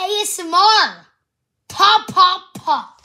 ASMR. Pop, pop, pop.